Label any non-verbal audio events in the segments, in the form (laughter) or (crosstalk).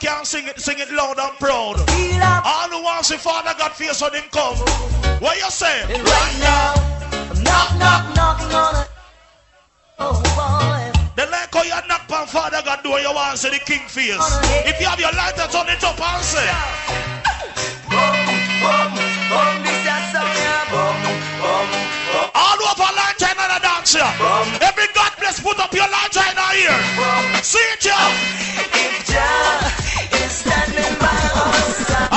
Can't sing it, sing it loud and proud. All who wants the Father God face on him come. What you say? Right, right now, I'm knock, knock, knocking on it. Oh, boy. The like how you knock on Father God do you want to the king face. If you have your light, on, it up and say. Boom, boom, boom, this is song, yeah. Boom, boom, boom. All over lantern and a dance, here. Every God bless, put up your lantern here. Boom. See it, y'all.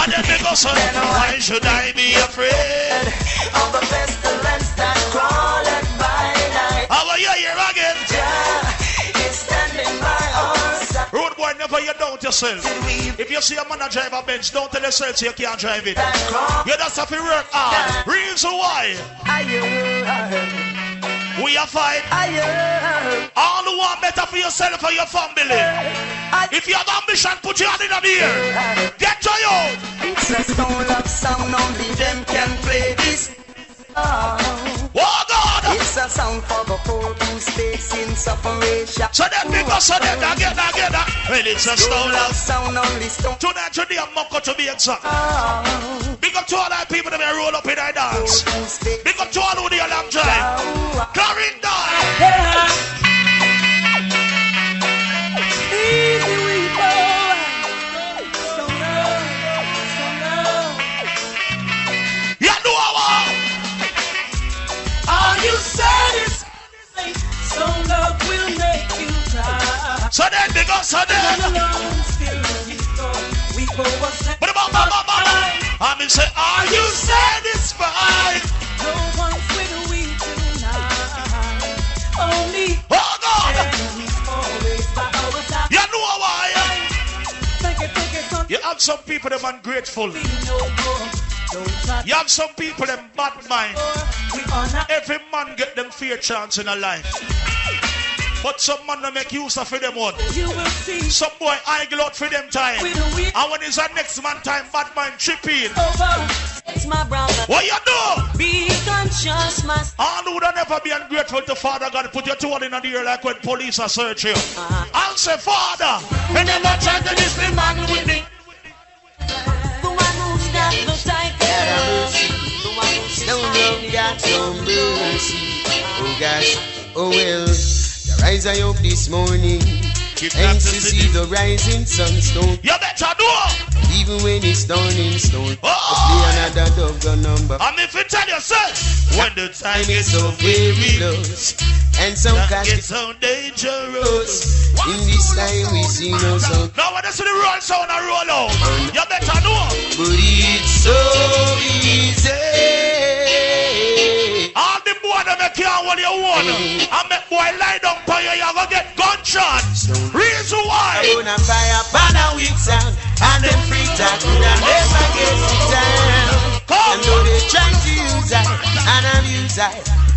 And then they go say, why should I be afraid? of the pestilence that crawleth by night, How are you here again? Standing by our side. Road boy, never you doubt yourself. If you see a man a drive a bench, don't tell yourself you can't drive it. that You just have to work hard. Reason why we are fight. All who want better for yourself and your family. If you have ambition, put your hand in the air. Get your out. It's a stone love song, only them can play this. Oh. God. It's a song for the poor who's in separation. So then because of them, again, again, well, it's a stone love love. sound only stone. Tonight, today, I'm Moko to be exact. Oh. Big up to all that people that may roll up in their dance. Who's facing Big up to all who the alarm drive. Oh. Clarendon. Easy have some people them ungrateful. We no more. Don't try You have some people them bad mind. more. We are not Every man get them fair chance in a life. But some man don't make use of for them one. you will see. Some boy idle out for them time. With a week And when it's a next man time, bad mind tripping. It's my brother. What you do? Be conscious, my All who don't ever be ungrateful to Father God, put your two in the air like when police are searching you. Uh-huh. I'll say, Father, and then I try to discipline man with me. One got the tight The one No love got no mercy. Oh gosh, oh well. The rise I up this morning. And thanks to see the- the rising sunstone. You better do. Even when it's done in stone. Oh! Let's play another dog number. I'm if you tell yourself, when the time is so very close. And some catch gets so dangerous. In this time we see no sound. Now when they see the roll sound and roll out, you better know. But it's so easy. All the boy that make you what you want, mm-hmm. and make boy lie down for you, you gonna get gunshot. Reason why? Gonna fire banner with sound. And them free talk could I never get it down. Come. And though they try to use I and abuse I,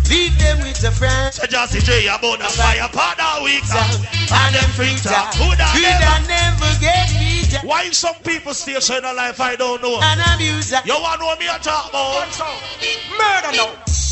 leave them with a friend. Say just the J about the fire powder week Sound. And them free talk Could could I never- never get me down. Why some people so in their life I don't know. And abuse. You want to know me a talk about? Murder now.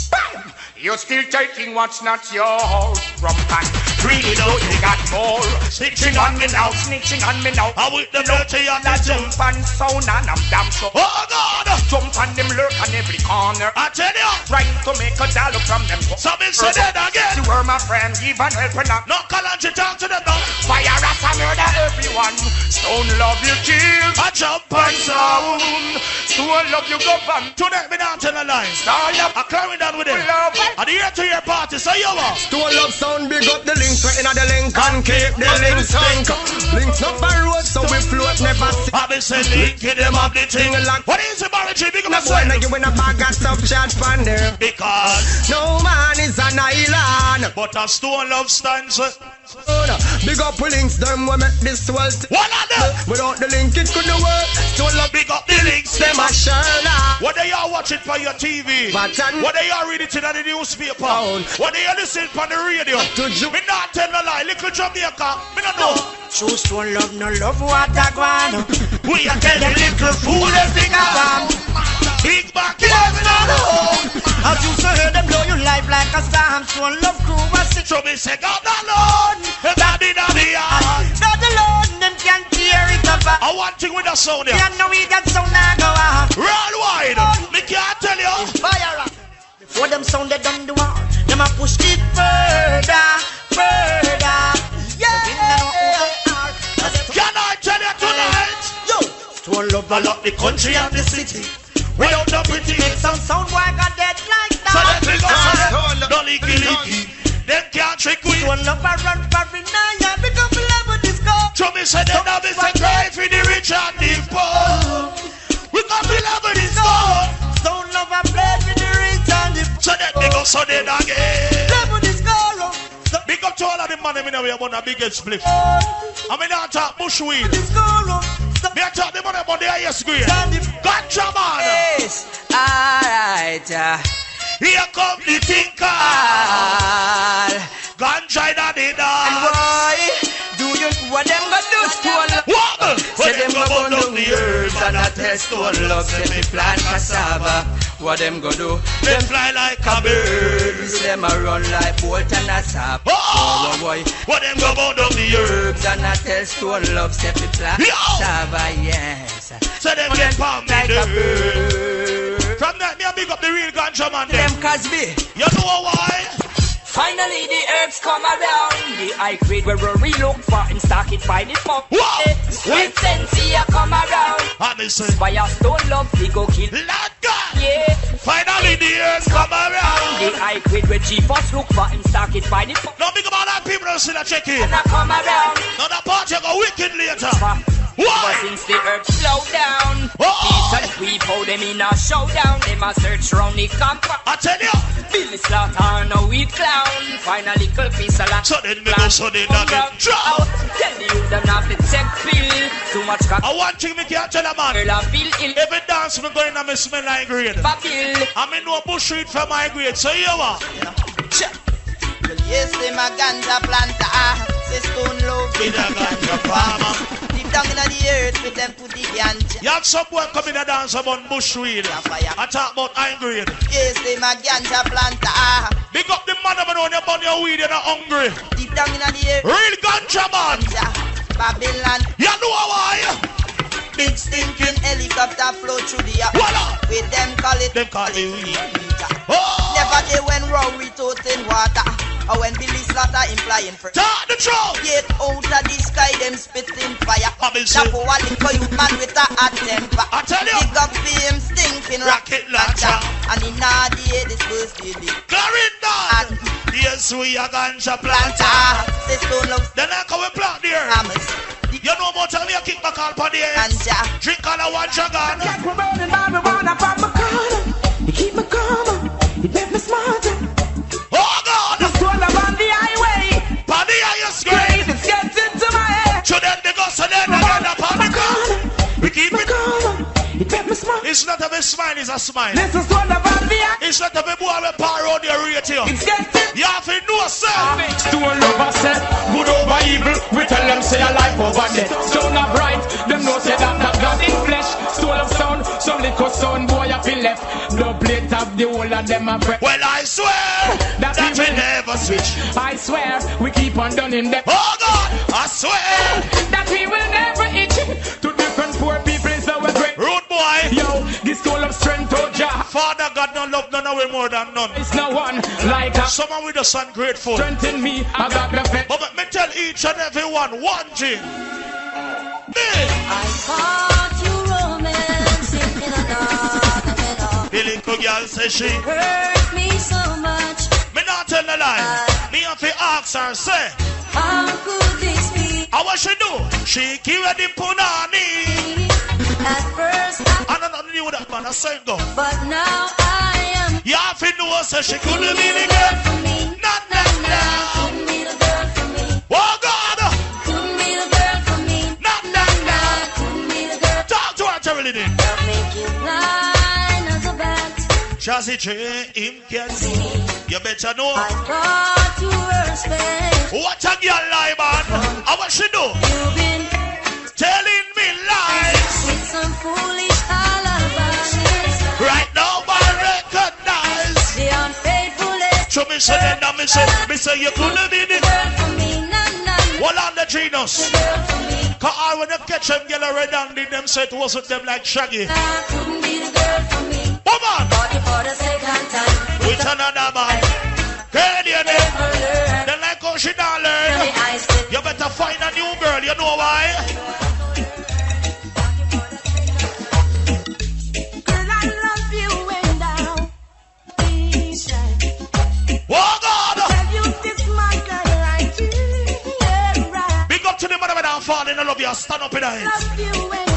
You're still taking what's not yours. from and really know you got more. Snitching on me now, snitching on me now. I with them dirty and La the jump and sound and I'm damn sure. Oh God! Jump on them lurk on every corner. I tell you, Trying to make a dollar from them. something said that again. You were my friend, give an helping hand. No call and you talk to them now. Fire us and murder everyone. Stone love you kill. I jump And and sound. sound. Stone love you govern. Tonight me not tell a lie. Star love. I carry down with it. Love. And the year to year party, so you are. Stone love sound, big up the links, inna the link and keep the links stink. Links up a road, so we float never sink. I've been sending to them of the thing. like. What is the marriage? Big up boy, now you in a bag of stuff chat pan there. Because, No man is an island. but a stone love stands. Eh? Big up the links, them will make this world. One of them. Without the link, it couldn't work. Stone love, Big up the links. them a Sherlock. What they are watching for your TV? Button. What they are reading in the newspaper? Pound. What they are listening on the radio? To ju- Me not tell no lie. Little Jamaica, me not know. True stone love, no love what I want. (laughs) We are tell the little fool everything I want. Big back heaven on the home. As you say, hear them blow you life like a storm. Stone love crew was sick. So me say God alone. Daddy, daddy, ah. Not alone, them can't tear it apart. I want thing with the sound Yeah, here. know we got sound now go on. Worldwide. Me can't tell you. Fire up. Before them sound they done the war, them a push it further, further. Yeah. Can I tell you tonight? Yo, Stone love I love the country and the city. Without the pretty. make some sound boy got dead like that. So let me go. So Don't leaky leaky. Them can't trick we. Stone love a run for it now, yeah, big up level disco. So me say them now me say cry for the rich and the poor. We come to love this God. Stone love a play for the rich and the poor. So that they go so then again. level disco. Big up to all of the money me know we want a big split. I mean not talk bushweed. disco. Me I talk the money about the highest grade. Man. Yes, alright. uh, Here come the thinker. All. Ganja in the And dance. boy, do you what them gonna do? Stone love. What? Say them them go go burn down the earth and a test stone love. Say me plant cassava. What them go do? Them fly like a bird. Them a run like bolt and a sap. Oh! Oh boy, What them go burn down the earth. herbs and a tell stone love. Me plant Yo! cassava. Yes. So them get palm like the a bird. From that, me a big up the real ganja man them. Them Cosby. You know why? Finally the herbs come around The high grade where we look for And stock it the pump Wow. Sweet sense come around I me say, Fire stone love we go kill Lord God. Yeah Finally the earth come around. The high grade where us look for Him stock it by the pump Now big all that people see that check in. Now come around Now that party go wicked later. Why? since the earth slow down Oh. Peace and we hold them in a showdown Them a search round the camp I tell you. Billy Slaughter no we clown Find a little piece of land So then me go, so then I get drown. Tell you them not to take pill Too much cock I want thing me can't tell a man. Girl I feel ill Every dance me going and me smell like grade. Babil I mean no bush read for my grade. So you what? Well, yes, them a ganja planter. ah. Say stone love. Be the ganja farmer. Deep down in the earth with them put the ganja. You have some boy coming and dance about bush weed. Fire. I talk about grade. Yes, them a ganja planter. ah. Big up the man when you burn your weed, you're not hungry. Deep down in the earth. Real ganja man. Ganja. Babylon. You know why? Big stinking helicopter flow through the air. Voila. With them call it. Them call it. Oh, Never they when Rory tote in water. Or when Billy Slaughter implying for. talk the truth. Get out of the sky, them spitting fire. I mean, say- That for a little youth man with a hot temper. I tell you. Big up him stinking Rocket rocket launcher. launcher. And in a day this birthday big Clarendon. And- Yes, we are ganja planter. planter. Say stone love Then I come and plant there. hammers. The You know about time you kick back all for the ends. ganja. Drink all the one jagan. We're burning marijuana from my corner. You keep me calm, you make me smarter. For the highest grade. it's getting to my head. So then they go so then again upon the corner. We keep it. you make me smart. It's not a smile, it's a smile. This is stole up on the highway, It's not a boy with power on your radio. it's getting. You have to know, sir. Stone lover said, good over evil. We tell them say a life over death. Stone up right, them know say that that God in flesh. Stone of sound, some little sound boy I feel left. The plate of the whole of them a breath. Well, I swear That's that we it. Never switch. I swear we keep on done in depth. Oh God, I swear. That we will never itch to different poor people is our great. Rude boy. Yo, this stole of strength, oh Jah. Father God don't love none of more than none. It's no one like a Someone with us ungrateful. strength in me. I got the faith. But let me tell each and every one one thing. Me, I caught you romancing in a dark meadow. the little girl say she. Hurt me so much. Me not tell a lie. Uh, me have to ask her, say, How could this be? how what she do? She carry the punani. At first, I, I don't know that man, I say go. but now I am. You have to know, say she couldn't be the oh, girl for me. Not that now. Couldn't be the girl for me. Oh God, Couldn't be the girl for me. not now. Couldn't be the girl. Talk to her, Terry Lynn. Jazzy J, him see. You better know. I brought to her space. What a girl lie, man. How what she do? You've been Telling me lies. with some foolish alibis. Right now, I recognize. The unfaithfulness. So me say then, now me say, me say you couldn't be the Girl for me, nah, nah, nah. Well on the genus. Girl for me. Cause I when you catch them girl already and did them say it wasn't them like Shaggy. I couldn't be the girl for me. Woman, Bought you for the second time. with another man. Girl, you know, they like how she don't learn. You better find a new girl, you know why? Girl, I love you and I'll be shy. Oh God! Tell you this, my girl, like you. Yeah, right. Big up to the mother when I'm falling in love, you stand up in the hands.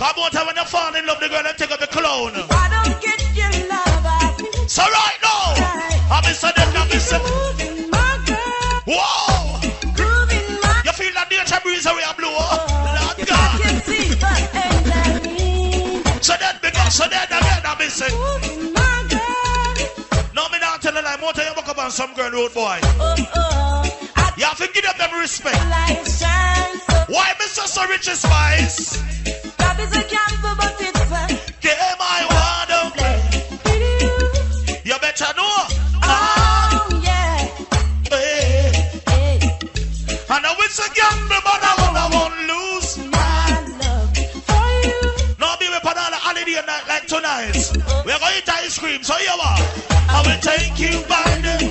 Come on, time when you fall in love, the girl and take up the cologne. I don't get your love, I So right now, I'm in sudden, I'm in sudden. moving, my girl. Whoa! My You feel that nature breeze away and blow? Oh, Lord I God. can see but and I mean. So then, up, so then again, I'm missing. Moving, my girl. No, me not tell a lie. More time you walk up on some girl, road boy. Oh, oh. You have to give them respect. like Why Mr. So Rich is Spice? Love is a gamble, but it's a Game I wanna play. play. You better know. Oh, yeah. Hey. Hey, I know it's gamble, but I wanna won't lose. my love for you. No, be with another holiday night like tonight. We're going to eat ice cream, so you are. I will take you by the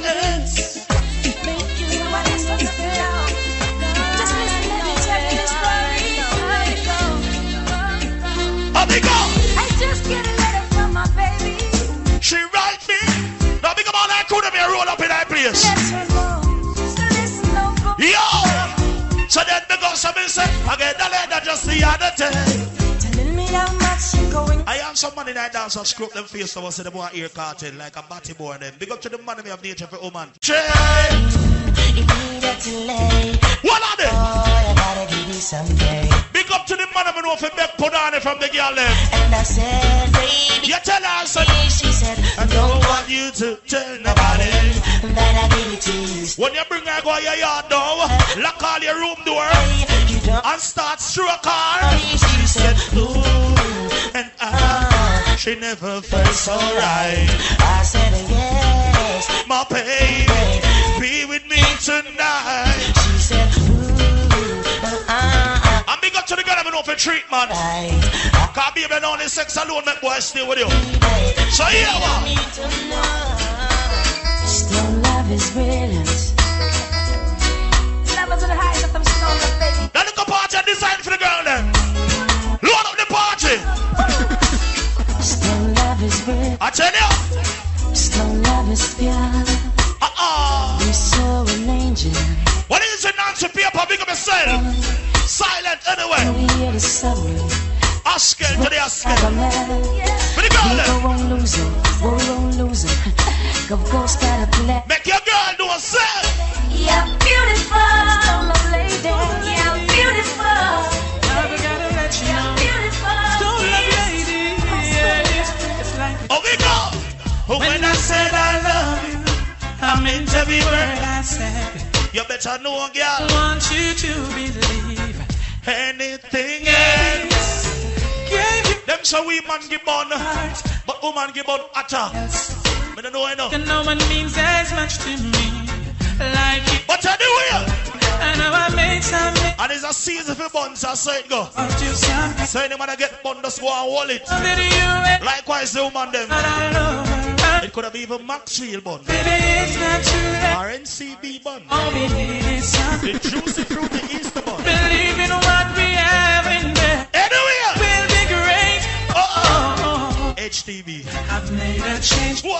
then the go some say, I get the letter just the other day. Telling me how much you're going. I am some man that dance and screw them face so I say the want ear Kartel like a batty boy them. Big up to the man me have nature for woman. Che! You to. What are they? Oh, I gotta give you someday. Big up to the man me know for make put on it from the girl them. And I said, baby. You tell her so She said, I don't want you to tell nobody. that I give it to you. When you bring her go your yard now, lock all your room door You don't. and start stroke her. She said, Ooh, and I, she never felt so right. I said, yes. My baby, be with me tonight. She said, ooh, uh, uh, I'm big up to the girl I'm know for treatment. right. Can't be even only sex alone make boys stay with you. Baby, So here I what? need. Still love is brilliant. Love is the highest of them stolen, baby. That little party I designed for the girl then. Load up the party. Still love is brilliant. I tell you. Still love is pure. Uh-uh. We saw an angel. What is it, Nancy Paper? Big up yourself. Silent anyway. We hear the summary. Askel to the Askel. Have. For the girl We won't lose it. We won't lose it. Gotta play. Make your girl do a set. I be word. I said, You better know, girl. want you to believe. Anything else. Gave you Them so we man give on, but woman give on utter. Me don't know enough. and no one means as much to me. Like you, But anyway, I know I made some and it's a season for buns, I say it go. something. So any man that get bun, just go and hold it. That you and Likewise, the woman them. It could have been even Maxwell bun Baby, it's not true that or NCB bun. all we need is something. The juicy fruity Easter bun. Believe in what we have in there. Anyway, Will be great. uh Oh, HTV. I've made a change. Whoa.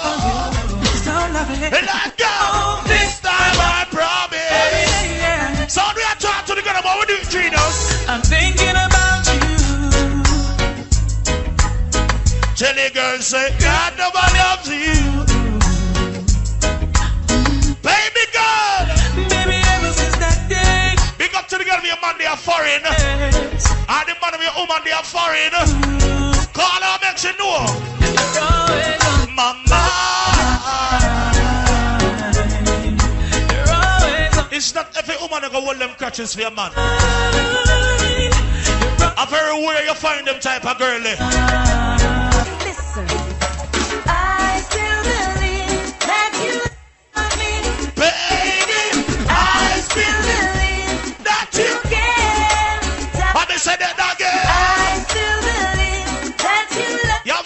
So lovely. And I go. This time I promise. Tell the girl, say, God, nobody loves you. Baby girl. Baby, ever since that day. Big up to the girl, your man, they are foreign. yes, And the man of your woman, they are foreign. Call her, make she know. you're always on Mama. You're always on It's not every woman that go hold them crutches for your man. A very where you find them type of girl. Eh?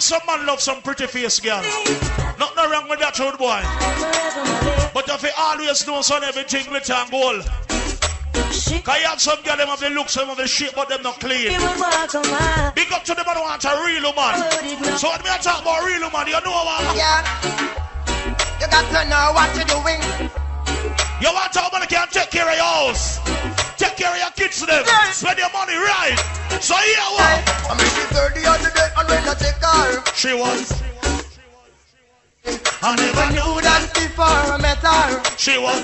Some man love some pretty face girl. Nothing wrong with that old boy. But if you always know son everything glitter and gold. Cause you have some girl them have the look, some of the shape, but them not clean. Big up to them and want a real woman. So when me a talk about real woman, you know what? Yeah. You got to know what you're doing. You want a woman that can take care of your house. Take care of your kids to them. Spend your money right. So here what? I'm making 30 on the day and when I take her. She was. I Never knew that before I met her. she was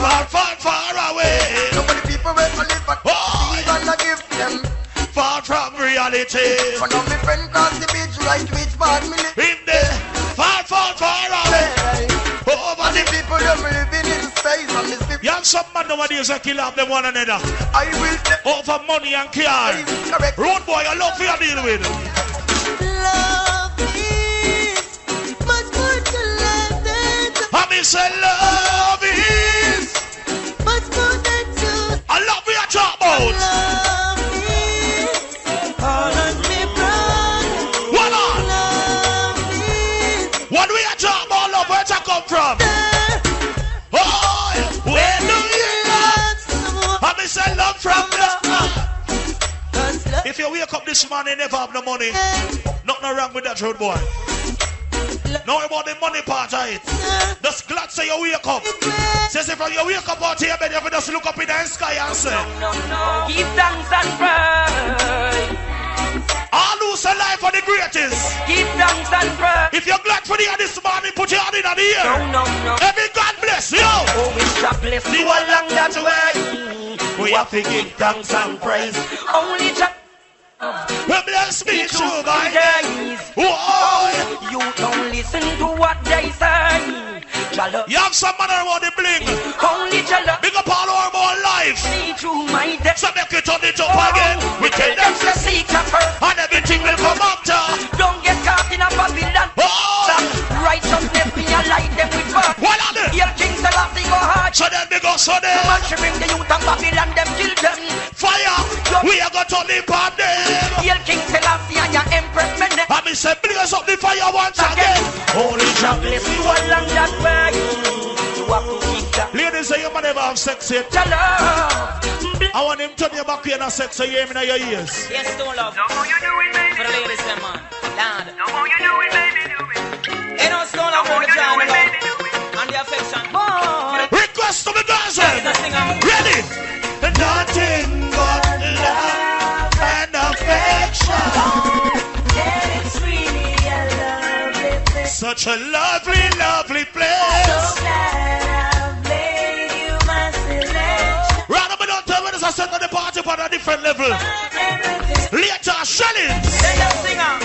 far, far, far away. Many people wait to live, but Oh. I give them. Far from reality. One of my friend cross the bridge, right which part me live. In the far, far, far away. Over oh, And the people them living in You have some man nowadays that kill off them one another I will take over oh, money and car. correct. Road boy, I love you deal with. Love is much more to life than to, I mean, say love is. much more than to I love you talk about. If you wake up this morning, never have no money. Nothing wrong with that road boy. No about the money part of it. Just glad say you wake up. Says if you wake up out here, bed, you just look up in the sky and say, No, no, give thanks and praise. I lose a life for the greatest. Give thanks and praise. If you're glad for the air this morning, put your hand in the No, air. no, no. Every God bless you. Oh, we shall bless you along that way. We have to give thanks and praise. Only just We bless me true, my days. Whoa. Oh, you don't listen to what they say. Jalo, You have some man around the bling. only jalo. Big up all our more life. See through my death. So make it turn it up again. We oh, tell them to seek a first. and everything will come after. Don't So then we go so there. Man, she bring the youth of Babylon, them children. Fire. We are going to live on them. Here King Selassie and your Empress Menen. I mean, say, blaze up the fire once again. Holy Jah bless you along that way. You have to keep that. Ladies, say you man never have sex yet. Jah love. Bless I want them turn your back here and have sex so you hear me in your ears. Yes, don't love. No more you do it, baby. For the ladies, them man. Lord. No more you do it, baby, do it. Ain't no stone No love more on the you do journey, it, baby, do it. love. And the affection. Request to the girls then. Let's sing out. Ready? Nothing but love and affection. it's really a lovely thing. Such a lovely, lovely So place. glad I've made you my selection. Right up and don't tell me this I said on the party on a different level. Later, shellings. Then let's sing out.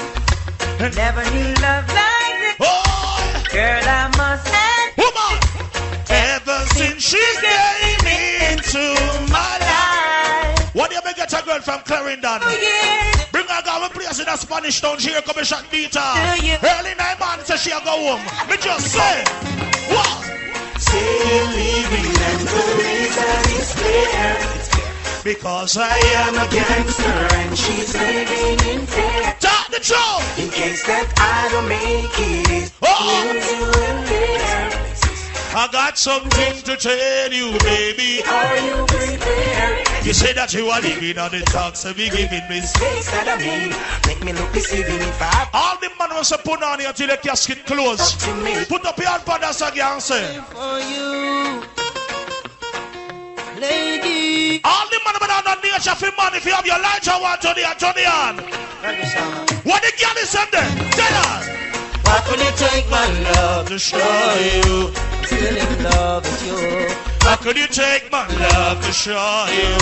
Never knew love like this. Oh, Girl, I must she came into my life. What do you make get a girl from Clarendon? Oh, yeah. Bring her go and place in a Spanish town. She here come and shot beat her. Early night man say she a go home. Me just say, what? Still living and the reason is clear. Because I am a gangster and she's living in fear. Talk the truth. In case that I don't make it, Oh, into a later. I got something to tell you, baby. Are you prepared? You say that you are living on the talks and be giving me Space that I mean, make me look deceiving if I All the man was put on here till the casket close. to me. Put up your hand for that again, say. For you. Lady. All the man on the nature for man, if you have your light, I want to the turn it on. What the girl is in there? Tell her. What will it take, my love? To show you. Still in love with you. How could you take my love to show you?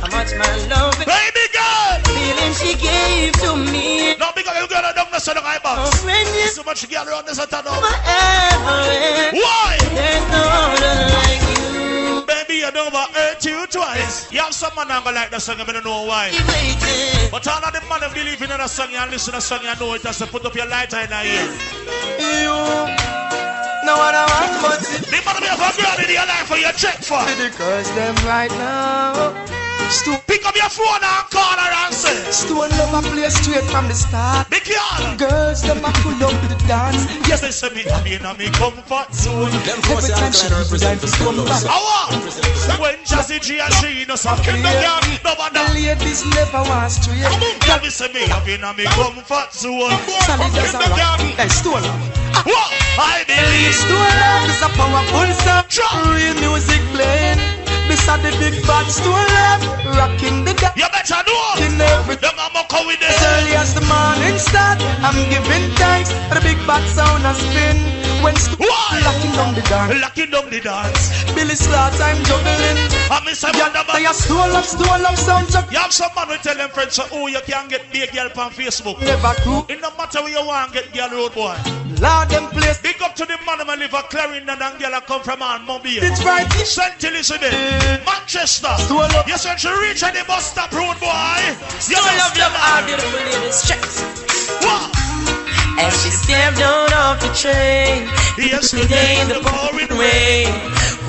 How much my love and Baby girl! feeling she gave to me. No, because you got a dumb mess on the eye Oh, box. So much girl around this at now. forever. Why? There's no other like you. Baby, I never hurt you twice. You have some man not gonna like that song, I don't know why. But all of the man that believe in that song and listen to the song, you know it has to put up your lighter in the ear. You what I want, but The man be a girl in your life for your check for. the curse them right now. Stone. Pick up your phone and call her and say. Stone love a play straight from the start. Big girl. Girls, them a pull up the dance. Yes, they say me, I'm in a me comfort zone. Every time she represent the stone back. Hour. When Jazzy G and she no stop kill no girl, no The bother. ladies never want straight. Tell me say me, I'm in a me comfort zone. Solid as a rock. Hey, Stone. What? I believe. Stone love is a powerful sound. Drop. Real music playing. This are the big bad stone left, Rocking the dance. You better know. In every Them a muck with As early as the morning start, I'm giving thanks for the big bad sound has been. When st- locking down the dance, Locking down the dance. Billy Slaughter, I'm juggling. I miss a wonder they are stole up, stole up sound chuck. You have some man who tell them friends, so, oh, you can't get big girl on Facebook. Never cool. It no matter where you want, get girl road boy. Lord, them place. Big up to the man who live a Clarendon and girl come from Mobile. It's right. St. Elizabeth, Manchester. Stole up. You said she reach at the bus stop road boy. You love them all beautiful ladies. Checks. As she stepped down off the train, Yesterday in the pouring rain.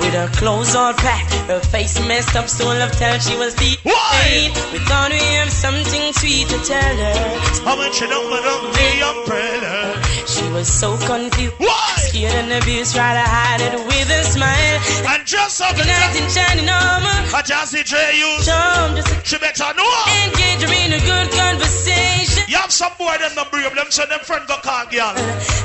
with her clothes all packed, her face messed up, so love tell she was deep. Why? We thought we have something sweet to tell her. How much you know about the umbrella? She was so confused, Why? Scared and abused, try to hide it with a smile. And just up The night in shining armor, a Jazzy J you. charm just She better know. engage her in a good conversation. You have some boy them not brave. Them say them friend go call girl.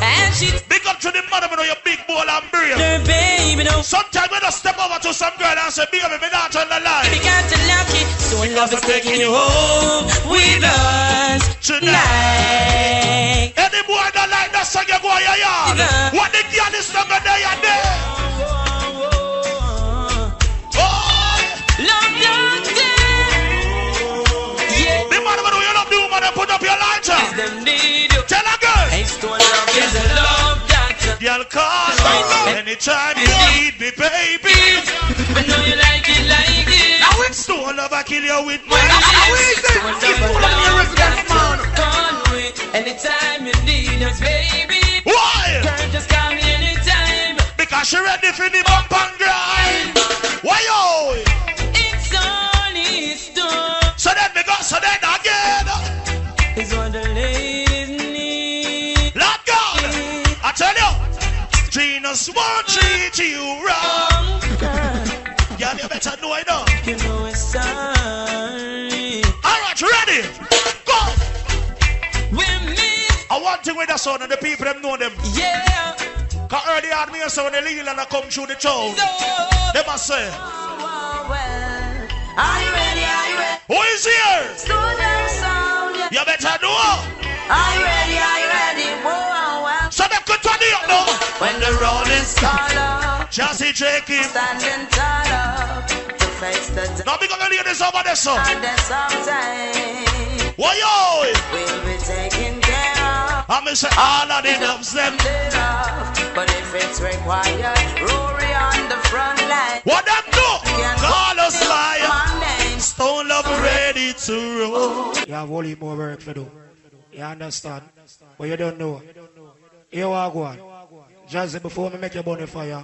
And she Big up to the mother, me know you big boy and brave. her baby, no Sometimes we just step over to some girl and say, baby, me not on the line. began to lock it. So love is taking you home with us tonight. Any boy that like that song, you go yeah, yeah. What the girl is number there and there? Love doctor. Yeah, the man who know you love the woman and put up your lighter. them need you. Tell a girl. Hey, stone love is a love doctor. Girl, call anytime you need me, baby. I know you like it, like it. Now it's stone love, I kill you with my Stone love, love, call me anytime you need us, baby. Because she ready for the bump and grind. Why yo? It's only stone. So then we go, so then again. Is what the ladies need. Lord God, I tell you, Gina's won't treat you wrong. Girl, you better know it now. You know it's sorry. All right, ready? Go. We miss, I want to with the son and the people them know them. yeah. Cause early on me so when the legal and I come through the town, So, they must say, well, are you ready? Are you ready? who is here? Yeah. You better know. Are you ready? Are you ready? Whoa, well. So them could turn it up now. When the road is taller, Jazzy Jakey. standing taller to face the Now big up the ladies over there, son. dark and sometime Why yo? we'll be taken care of. I'm gonna say all of the dubs them. Enough. But if it's required, Rory on the front line. What them do? Call us liar. My name. Stone love ready to roll. You have only more work to do. You understand? But you don't know. Here we go on. Just before me make your bonfire, fire,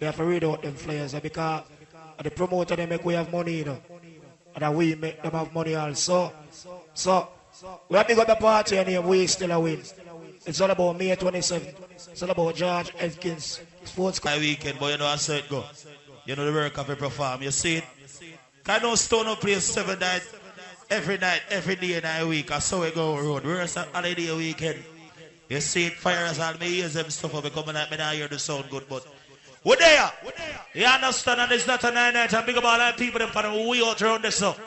we have to read out them flyers because the promoter they make we have money, you know. And that we make them have money also. So, we have to go to the party and we still a win. It's all about May 27. It's all about George Edkins Sports My weekend, boy, you know I said go. You know the work of a perform. You see it? Kind of stone up place seven night, every night, every day in a week. I saw it go road. Where's that holiday weekend? You see it fire us all me ears them stuff up coming at me now hear the sound good, but we're. You understand and it's not a nine night. I'm big about all people them for the way out around this stuff.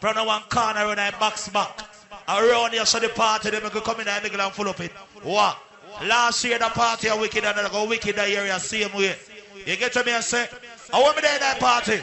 From the one corner around that box back. Around here so the party them could come in and nigga and full of it. What? Last year the party a wicked and I go wicked that area same way. You get to me and say, I want me there in that party.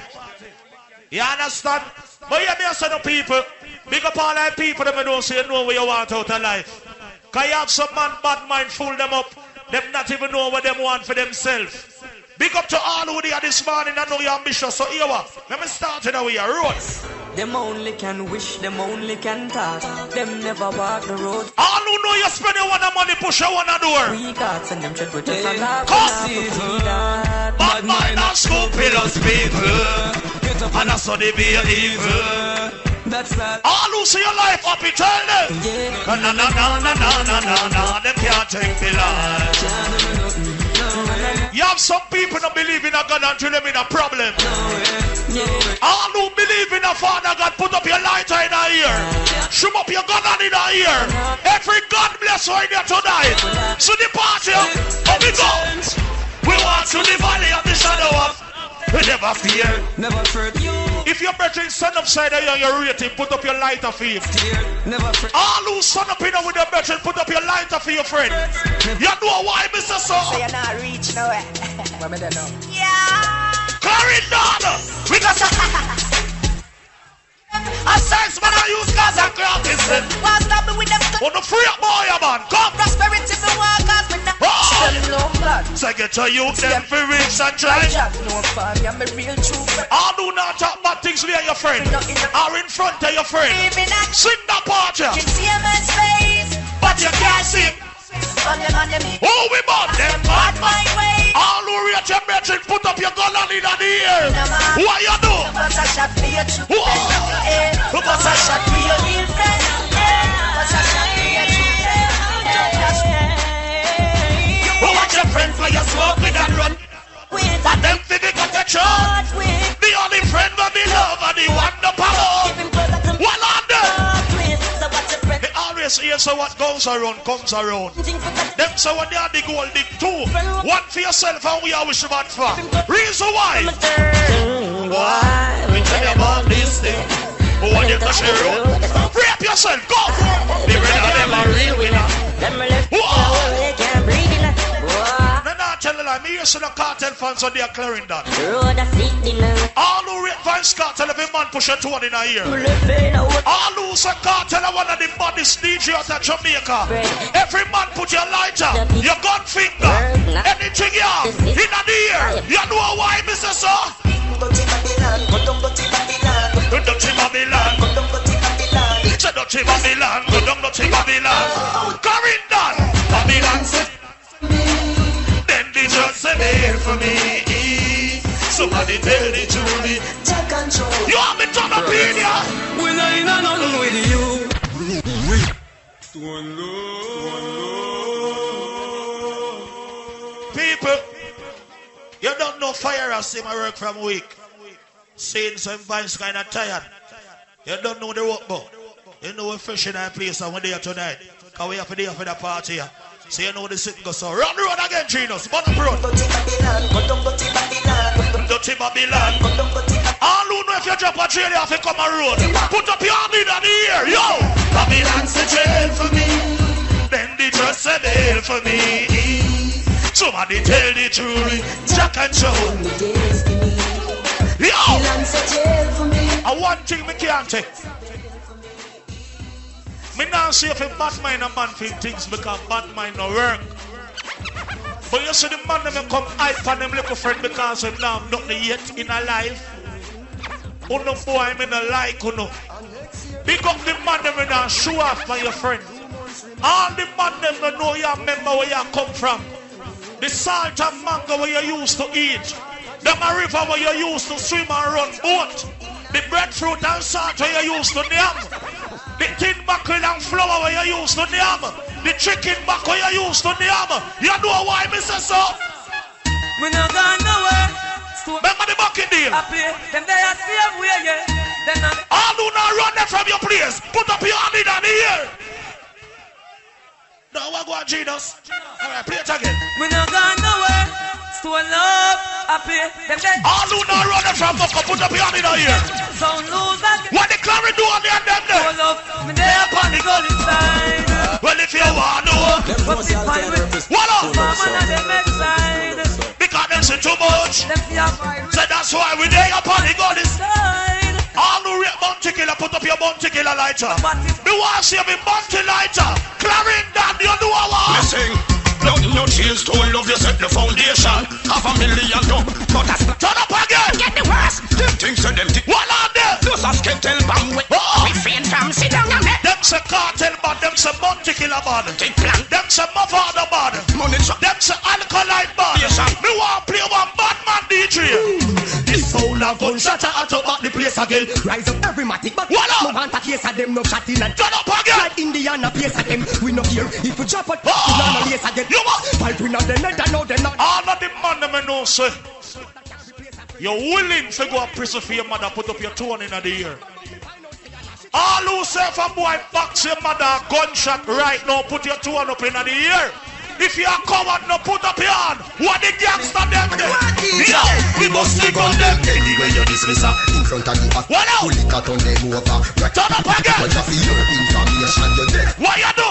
You understand? But you me and say the people, big up all that people that don't say know where you want out of life. Cause you have some man bad mind fool them up. Them not even know what them want for themselves. Big up to all who there this morning. I know you're ambitious. So here what? Let me start it away. Roads. Them only can wish, them only can talk. Them never walk the road. All who know you spend your one money, push your one door. We got and them should put it on our Bad mind and scrupulous people. And I saw they be evil. That's all who see your life up, you tell them. Yeah. Na na na na na na na na. Them can't take the life. You have some people that believe in a God until them in a problem. All who believe in a Father God, put up your lighter in a ear. Shoot up your gun in a ear. Every God bless you in there tonight. So the party, how we go? We walk through the valley of the shadow of. We never fear. Never fret. If your brethren stand upside down, you're rating, put up your lighter for him. Never fret. All who stand up in there with your brethren, put up your lighter for your friend. You know why, Mr. So? So you're not reach nowhere. Where me there now? (laughs) Yeah. Clarendon! We got a sense man I use cause I clock is it. What's stop me with them oh, On the free up boy, man. Come. prosperity me walk cause me not Oh! Sell no blood. So get to you, them for rich and try. No fun, I'm a real true friend. All do not talk bad things near your friend. Or in front of your friend. Sing that part, yeah. can see a man's face. But you can't see. On them, on them, Oh, we bought them bad way. All who reach your brethren, put up your gun and in the air. What you do? Who Who bust a shot for your friend? Who watch your friend for your smoke with and run? But them think they got the chance. The only friend will be love and the one the power always hear so what goes around comes around. Them so when they are the goal dig two. One for yourself and we are wish bad for. Reason why? Why? We tell you about this thing. What you can share out. Free up yourself, go! The winner, them a real winner. Them no, tell you like me, you see the Kartel fans on there clearing that. Road a seat dinner. All who rate Kartel, every man push a two in a year. Left in a wood. All who say Kartel are one of the baddest DJ out of Jamaica. Every man put your lighter, your gun finger, anything you have in the ear. You know why, Mr. Sir? Dirty Babylon, go down dirty Babylon. Dirty Babylon. Go down dirty Babylon. Say dirty Babylon, go down dirty Babylon. The judge said bail for me. Somebody tell the jury. Take control. You want me to up in here? We not in a nothing with you. People, you don't know fire I see my work from week. Saying some vines kind of tired. You don't know the work, but you know we're fresh in that place and we're there tonight. Because we have to there for the party here. So you know the sitting goes so. Run the road again, Trinos. Bun up road. Dirty Babylon, go down dirty Babylon. Dirty Babylon. Go down All who know if you drop a trail, you have to come a road. Put up your hand in the ear, yo. Babylon say jail for me. Then the judge say bail for me. Somebody tell the jury, Jack and Joe. Yo. I one thing me can't take. Me not say if a bad mind a man feel things because bad mind no work. But you see the man them come hype on them little friend because him now nothing yet in a life. Uno boy me no like uno. Big up the man them and show off for your friend. All the man them no know you remember where you come from. The salt and mango where you used to eat. The river where you used to swim and run boat. The breadfruit and salt where you used to name. The tin mackerel and flour where you used to name. The chicken back where you used to name. You know why, Mr. So? We not gone nowhere. So Remember the bucket deal? I play them they are same way, yeah. Then I All who not run them from your place, put up your hand in the ear. No, what go on, Genius? All right, play it again. we not gone nowhere. Stone love, I play them they All who not run them from Bucko, put up your hand in the ear. sound loose What the Clary do on the end them there? Stone love, me there upon the goal inside. Well, if you want to know, What's it fine with? what up? Mama and them excited. Because them say too much. Them see fire So that's why we there upon the God is. inside. All who rate Bounty Killer, put up your Bounty Killer lighter. But if Me want to see me Bounty lighter. Clarendon, you know what? Sing. Blood in your tears, don't love you set the foundation. Half a million no, but that's Turn up again. get the worst. Them things say them things. What on there? Those are skeletal bang with. Oh. We faint from sit down and make. Them say Kartel, but them say Monte Killer bad. Them say Mavado bad. Them say Alkaline bad. Me want play one bad man DJ. This soul of gunshot out up the place again. Rise up every matic, but What up? no want a case of them no shot in and Turn up again. like Indiana place of them. We no care if we drop it. Oh. We not lace again. You what? Fight we not the net, I know they not. Ah, All of the man them know say. You're willing to go to prison for your mother, put up your two in the ear. All who say a boy box your mother gunshot right now, put your two up in the ear. If you are covered, no put up your hand. What the gangster them do? Yo, we must stick on them. Anyway, you dismiss her in front of the act. What up? Pull it out on them over. Right. Turn up again. But you feel your information, you're dead. What you do?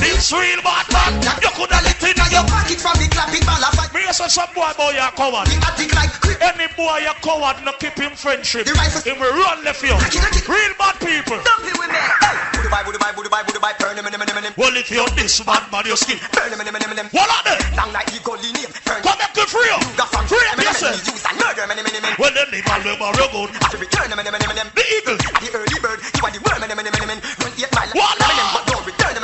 This real bad man. You could have lit in your pocket from the clap it ball Me say some boy boy you coward. Attic like quick. Any boy you a coward, no keep him friendship. The rifle- Him will run left you. Real bad people. Dubai, Well, if you're this bad man, you skin. What are they? Long like the gully name. Burn Come back to free you. the fun. Free up Them, them, yourself. Well, then the man will borrow them. The eagle. The early bird, you are the worm. Run eight mile, What them, them, but don't return.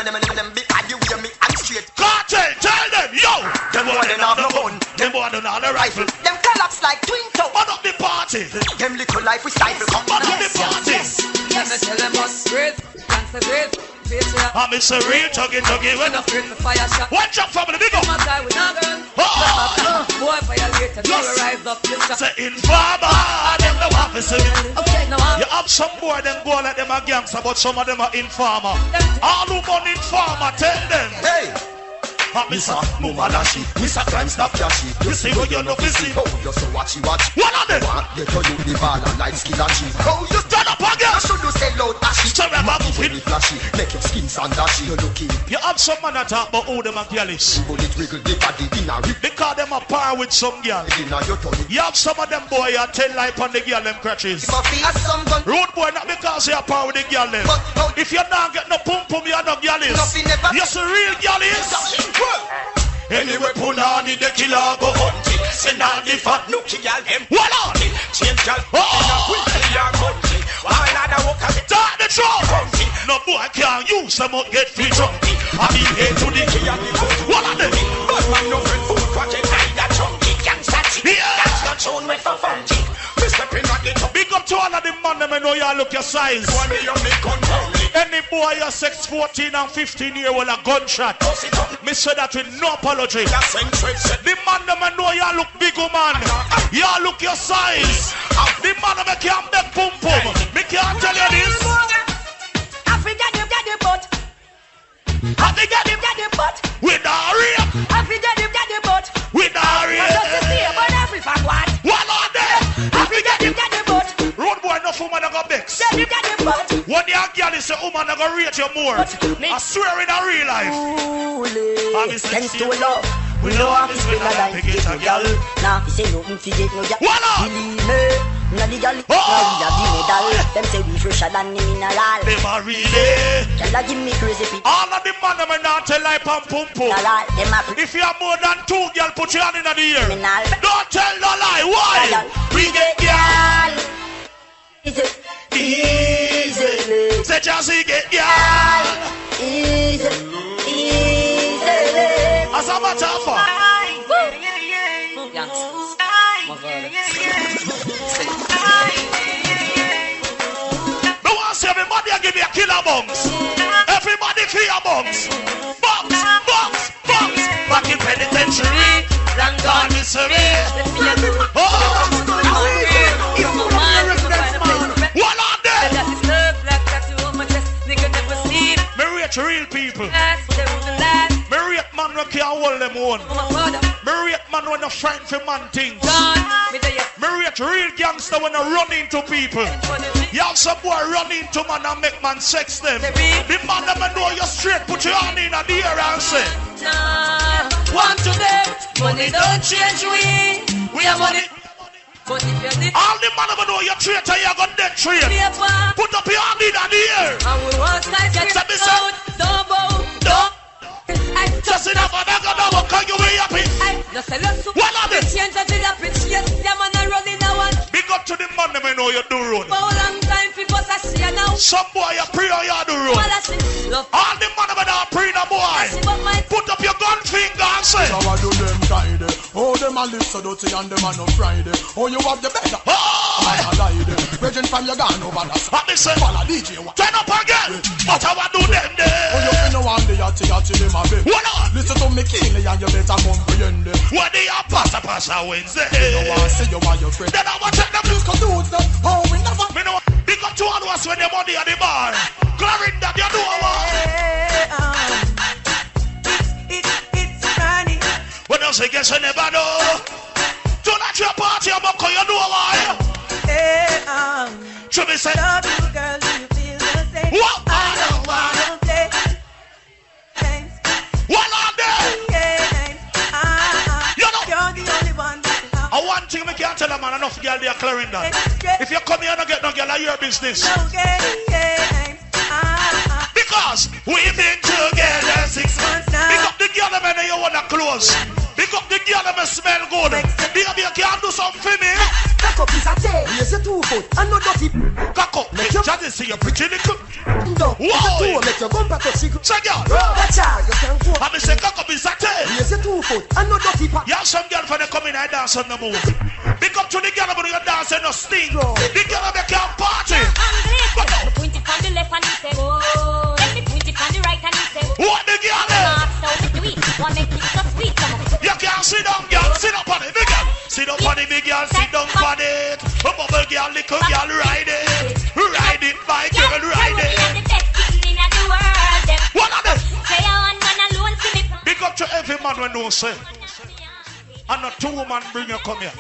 Because you wear me, I'm straight. Kartel, tell them, yo. Them boy boy, don't have have no no gun. Them boy don't have no rifle. Them collapse like twin toes. What up the party? Them little life we stifle. What up the party? Yes, yes. Let me tell them what's great. Gangsta I'm Mr. Real Tuggy Tuggy. We no afraid to fire shot. Watch out family, big up. My guy with no gun. Oh. Boy, violate. Now Yes. we rise up. This shot. Say informer, them the officer. Okay, now I'm You have some boy them go like them a gangster, but some of them are informer. All who on informer, tell them. Hey, Ah, Mr. Mumalashi, Mr. Crime Stop Yashi. You see what you know, you see. Oh, you're so watchy watch. What are they? Want get to you the ball and light skill and cheat. Oh, you Turn up again. I should do say loud ashy. Sorry, I'm Move moving. flashy. Make your skin sandashy. You looking. You have some man that talk about who them a girlies. Bullet wiggle the body in a rip. They call them a par with some girl. A your. You have some of them boy you tell lie on the girl them crutches. If I feel some gun. Road boy not because you a par with the girl them. But If you not get no pum pum, you are no girlies. Nothing never- You see real girlies. Anyway, put on the killer go hunting. Send on the fat no kill them. What on? Change girl. Oh! oh. While I walk a bit. Talk the truth. No boy can't use them up get free drunk. I be here to the key and the good. What are they? But man no friend food project like that chunky gangsta. Yeah. Gangsta tune with for funky. To all of the man them I know y'all look your size. One me you me control. Any boy your 6, 14 and 15 year with a gunshot. Me say that with no apology. That century set. The man them I know y'all look big man. Uh-huh. Y'all look your size. Uh-huh. The man them I can't make pum is a woman I rate you more. I swear in a real life. I'm Thanks to love. We know how to spend a life Pick it get a gal. gal. Nah, we say nothing to get no gal. What? Believe me, no the gal. Oh! No we have the medal. Them say we fresher than the mineral. Them a really. Gal a give me crazy pic. All of the man them a not tell like pam pum pum. Mineral, them a If you have more than two girl, put your hand in the mineral. Don't tell no lie. Why? We get gal. Easy. Say Jazzy get gal. Easy, easy. As a matter of fact, me want to everybody give me a killer bunks. Everybody clear bunks. Bunks, bunks, bunks. Back in penitentiary. Long gone misery. Oh, Me rate real people. Me rate man who can't hold them own. Me rate man when a friend for man things. Me rate real gangster when they run into people. You have some boy run into man and make man sex them. The man them a know you straight, put your hand in the air and say, One to them, money don't change we. We have money. All the man a know you traitor, you got dead train. Put up your hand in the air. and we want guys get Let me say- out, don't bow, Don't. I Just enough of that, God, what can you be happy? I just say What are they? change that to the pitch, yes, yeah man, I run in a. Big up to the man I know you do road. For a long time, people say, see you now. Some boy you pray or you do road. A live so dirty and them a no Friday. Oh, you have the better. Oh, ah! Man a lie them. Virgin from your gun over the ah, and listen. Follow DJ what? Turn up again. What I want do them Oh, you there? feel no one the yachty yachty them a bit. What on? Listen to me keenly and you better comprehend it. What they are pasta pasta Wednesday? No one say you are your friend. Then I want to check them. Please come do it now. Oh, we never. Me know. Big up to all of us when the money at the bar. Clarendon, you know what? I say I never know. Do not your party, I'm you know why? Should me say, what? I don't want What on there? You know, I one thing me can't tell a man enough girl they are Clarendon. If you come here and get no girl, I your business. Because we've been together six months now. Pick up the girl and you wanna close. Pick up the girl them and smell good. Big up you can do something for me. Cock up is a tail, raise your two foot, and no dirty Cock up, make your- Johnny see you pretty little. down. Raise Whoa. your two, make your bumper touch the ground. Say girl, Watch out, you can go. I me say cock up is a tail. Raise your two foot, and no dirty pack. Yeah, some girl for they come in and dance on the move. Pick up to the girl but you dance and no sting. The girl they can party. Me point it from the left and he say, oh. Let me point it from the right and he say, oh. What the girl there? Mark, so me do it. Want make it so sweet. You can't sit down, girl. Sit up on it, big girl. Sit up on it, big girl. Sit down on it. A bubble girl, little girl, ride it. Ride it, my girl, ride Me it. are the best in the world. Them What are they? say I want man alone, see me. Big up to every man when no say. And a two man bring you come here.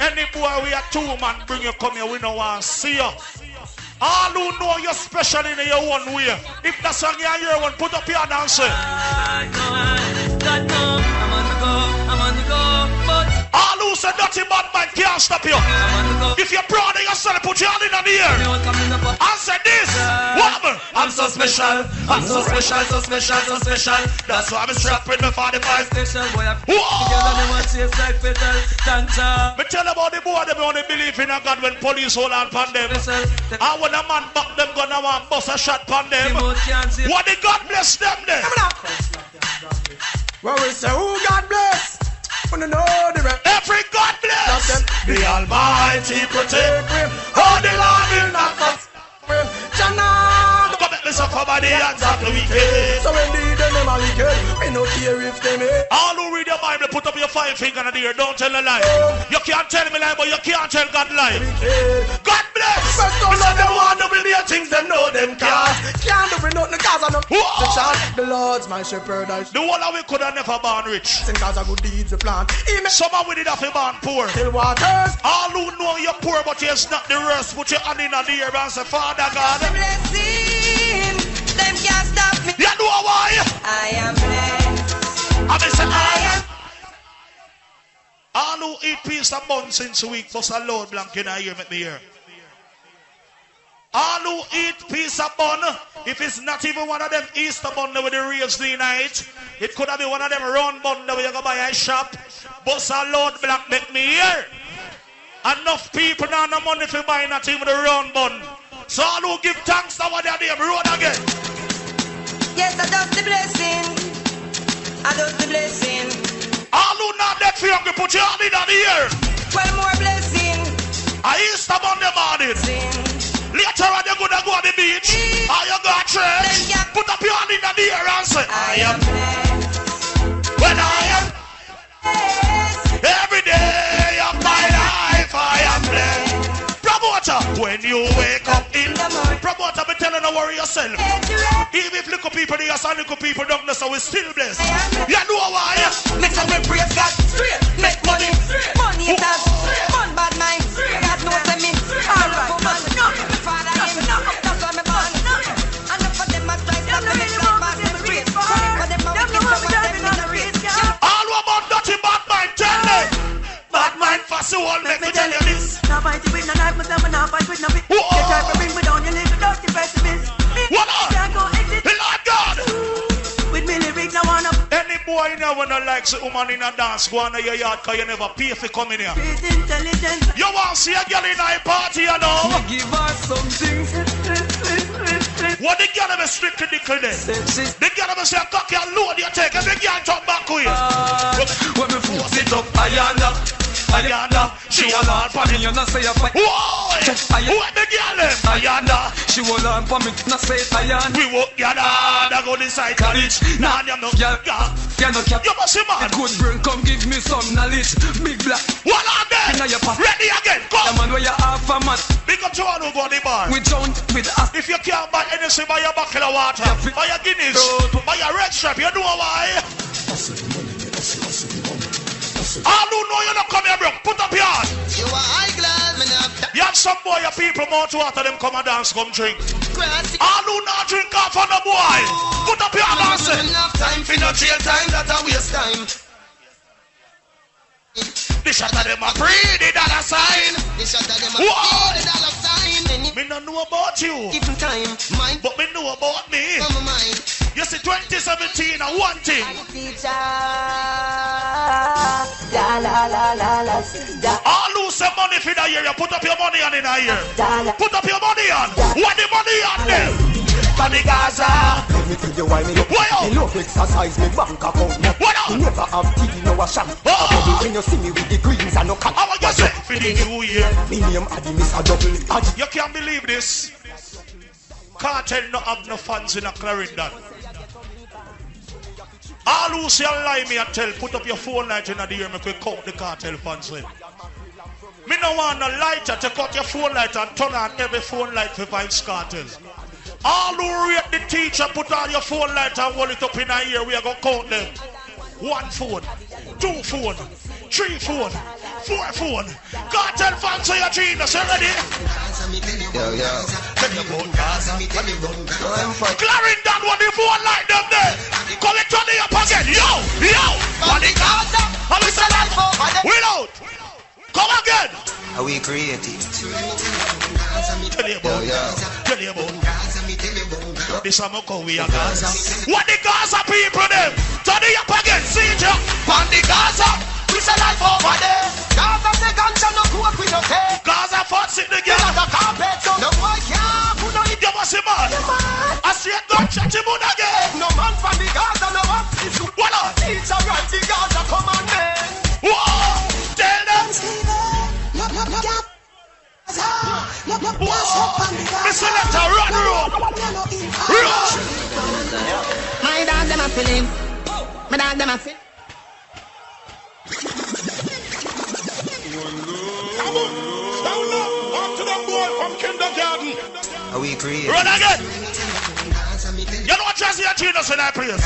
Any boy we are two man bring you come here, we no want see you. All who know you're special in your own way. If that song you hear one, put up your hand and say. Say dirty bad man can't stop you. I'm on the go. If you're proud of yourself, put your hand in the air. You know what coming up? And say this. What? I'm so special, I'm so special, so special, so special. That's why I'm strapped with my 45. Special boy, I Whoa! together they want chase like petal. Thank Jah. Me tell about the boy them only believe in a God when police hold on pan them. Special. And when a man back them gonna want bust a shot pan them. Remote can't see. What the God bless them then? Well, we say, who God bless? Know the rest? Every God bless. Them. The Almighty protect. Him. Oh, the Lord will not us. Jana. Come at me so come by the hands of the wicked. So indeed, them them a wicked. We no care if them hate. All who read your Bible, put up your five finger in the air. Don't tell a lie. You can't tell me lie, but you can't tell God lie. God bless. But don't Me let them want to be their things, them know them can't. Can't do nothing cause I know. The the Lord's my shepherd. I The whole of we could have never born rich. sing cause of good deeds we plant. He make Some of we did have to born poor. still waters. All who know you're poor, but you're not the rest. Put your hand in the air and say, Father God. Blessing, them can't stop me. You know why? I am blessed. I say, I am All who eat peace and bun since a week, bust a load blank in a make me hear. All who eat piece of bun, if it's not even one of them Easter bun with the the night, it could have been one of them round bun that you go buy a shop. Bust a load black make me hear. Enough people now no money for buy not even the round bun. So all who give thanks to what they are road again. Yes, I does the blessing. I does the blessing. All who not dead for hungry, put your hand in the air. Twelve more blessing. I Easter Monday morning. Later on, you're gonna go on the beach. Or you go trade. Put up your hand in the air and say, I am blessed. When I am blessed. every day of my life, I am blessed. Promoter, when you wake up in the morning. Promoter, be telling you worry yourself. Even if little people there, some little people don't know, so we still blessed. You know why? Make some praise God straight. Make money. Money has straight. Fun bad mind. God knows me. All right. Woman. Father him. That's why me born. Enough of them a try to make me like back them straight. Money for them a wicked, so what them in the race. All about dirty bad mind, tell them. Bad mind for soul, make me tell you this. Now fight with no knife, myself, and now fight with no bitch. You try to bring me lyrics, now one up. Any boy never no likes the woman in a dance go on your yard cause you never pay for coming here. intelligent. You want to see a girl in a party, you know? Give her something. What the girl ever strictly dickle then? The girl ever say, cock your load you take, and the girl talk back with you. Ah, when me force it up, Ayana, Ayana, she hold on for me, you know say a fight. Whoa! What the girl them? Ayana, she hold on for me, no say Ayana. We walk yada, da go inside college. Nah, you know, Girl, you know, cap. You must see man. Good brain, come give me some knowledge. Big black. One again. Inna your pocket. Ready again. The man where you half a man. Big up to one who go the bar. We joint with us. If you can't buy anything, buy your bucket of water, Yeah. buy your Guinness, buy your red strap. You know why? All who know you not come here, bro. Put up your hand. You are class, man. You have some boy, your people mouth water, them come and dance, come drink. All who not drink off on the boy. Put up your hand and say. Enough time for no jail time, that a waste time. The shot of them a free, the dollar sign. The shot of them a Whoa. the dollar sign. Me not know about you, given time, mind but me know about me. my mind. You see, 2017, a one thing. All lose some money for the year. You put up your money on in a year. Put up your money on. What the money on there? Panic Gaza. Let me tell you why me look. Why oh? Me love exercise, me bank account. What up? Me never have TV, no a sham. Oh. I when you see me with the greens and no cat. How you say for the new year? Me name Adi, a double. You can't believe this. Kartel not have no funds in a Clarendon. All who say a lie me and tell, put up your phone light in the ear, make we count the Kartel funds in. Me no want no lighter, take out your phone light and turn on every phone light for Vybz Kartel. All who rate the teacher, put on your phone light and hold it up in a ear, we are going to count them. One phone, two phone, three phone, four phone. Kartel funds are your genius, you ready? Yo, yo. Clarendon, what if one like them there? Call it on the up again. Yo, yo. Panic Gaza. And we say that. Wheel out. Come again. Are we creative? Tell you Yo, about. yo. Tell you about. This I'm call we are Gaza. What the Gaza people them? Turn the up again. See it here. Panic Gaza. We say life over there. Gaza the ganja no coke we no take. Gaza fucks it together. Gaza carpet so no boy can't put no You must see man. I see a gunshot him on again. No man from the Gaza no want this. What up? Teacher right the Gaza commandment. Whoa. Tell them. Mr. Letter, run, run. Run. My dog them a feeling. My dog them a feel. Stand up. On to them boy from kindergarten. Are we creative? Run again. You know what Jazzy and Genius in that place?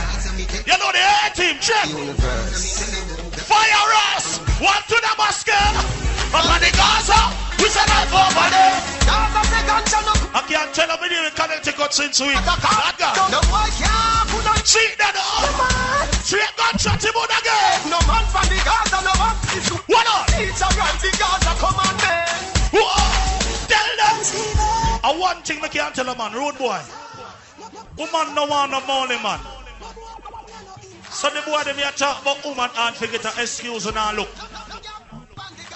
You know the A team, check. Universe. Fire us. One to the muscle. Up on the Gaza. We say life over there. Gaza the ganja no I can't tell a video in Connecticut since we. Gaza That carpet so guy. no boy can't put no See that up. Straight gunshot him on again. No man from the Gaza no want this. What up? Teacher right the Gaza commandment. Whoa. Tell them. And one thing we can't tell a man, road boy. Woman no want no money, man. So the boy them here talk about woman and forget to excuse and look.